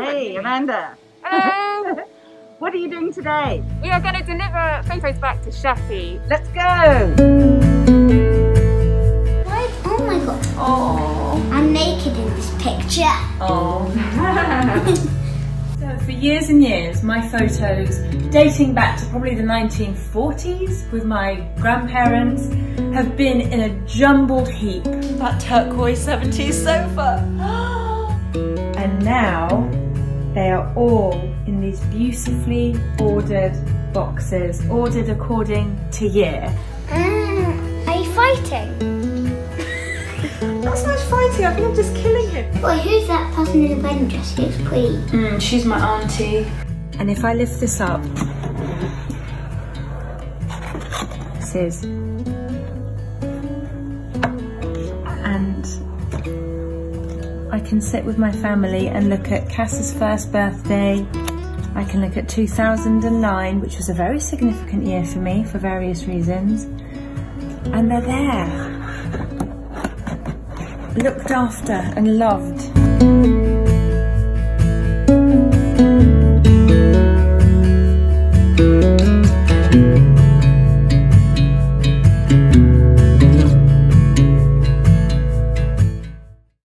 Hey, Amanda. Hello. what are you doing today? we are going to deliver photos back to Shappi. Let's go. Why? Oh my god. Oh. I'm naked in this picture. Oh. so for years and years, my photos, dating back to probably the 1940s with my grandparents, have been in a jumbled heap. That turquoise 70s sofa. And now they are all in these beautifully ordered boxes, ordered according to year. Mm, are you fighting? That's not fighting, I think I'm just killing him. Boy, who's that person in the wedding dress? He looks pretty. Mm, she's my auntie. And if I lift this up, this is, I can sit with my family and look at Cass's first birthday. I can look at 2009, which was a very significant year for me for various reasons. And they're there, looked after and loved.